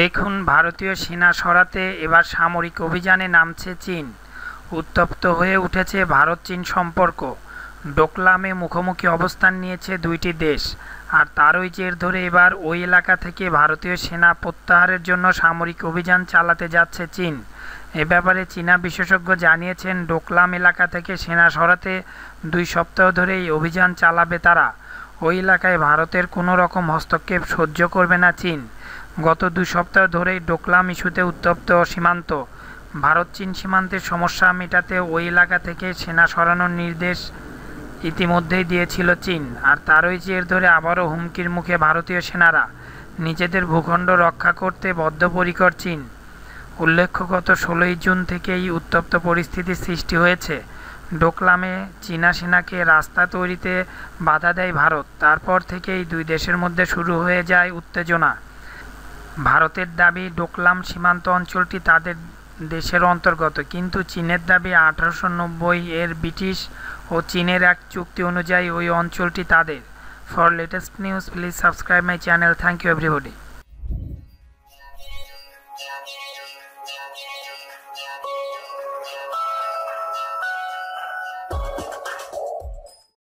দেখুন, ভারতীয় সেনা সরাতে এবার সামরিক অভিযানে নামছে চীন। উত্তপ্ত হয়ে উঠেছে ভারত চীন সম্পর্ক। ডোকলামে মুখোমুখি অবস্থান নিয়েছে দুইটি দেশ, আর তারই জের ধরে এবার ওই এলাকা থেকে ভারতীয় সেনা প্রত্যাহারের জন্য সামরিক অভিযান চালাতে যাচ্ছে চীন। এ ব্যাপারে চীনা বিশেষজ্ঞ জানিয়েছেন, ডোকলাম এলাকা থেকে সেনা সরাতে দুই সপ্তাহ ধরে এই অভিযান চালাবে তারা। ওই এলাকায় ভারতের কোনো রকম হস্তক্ষেপ সহ্য করবে না চীন। গত দুই সপ্তাহ ধরেই ডোকলাম ইস্যুতে উত্তপ্ত সীমান্ত। ভারত চীন সীমান্তের সমস্যা মেটাতে ওই এলাকা থেকে সেনা সরানোর নির্দেশ ইতিমধ্যেই দিয়েছিল চীন, আর তারই জের ধরে আবারও হুমকির মুখে ভারতীয় সেনারা নিজেদের ভূখণ্ড রক্ষা করতে বদ্ধপরিকর চীন। উল্লেখ্য, গত ষোলোই জুন থেকেই উত্তপ্ত পরিস্থিতির সৃষ্টি হয়েছে। ডোকলামে চীনা সেনাকে রাস্তা তৈরিতে বাধা দেয় ভারত, তারপর থেকেই দুই দেশের মধ্যে শুরু হয়ে যায় উত্তেজনা। ভারতের দাবি, ডোকলাম সীমান্ত অঞ্চলটি তাদের দেশের অন্তর্গত। কিন্তু চীনের দাবি আঠারোশো নব্বই এর ব্রিটিশ ও চীনের এক চুক্তি অনুযায়ী ওই অঞ্চলটি তাদের। For latest news please subscribe my channel thank you everybody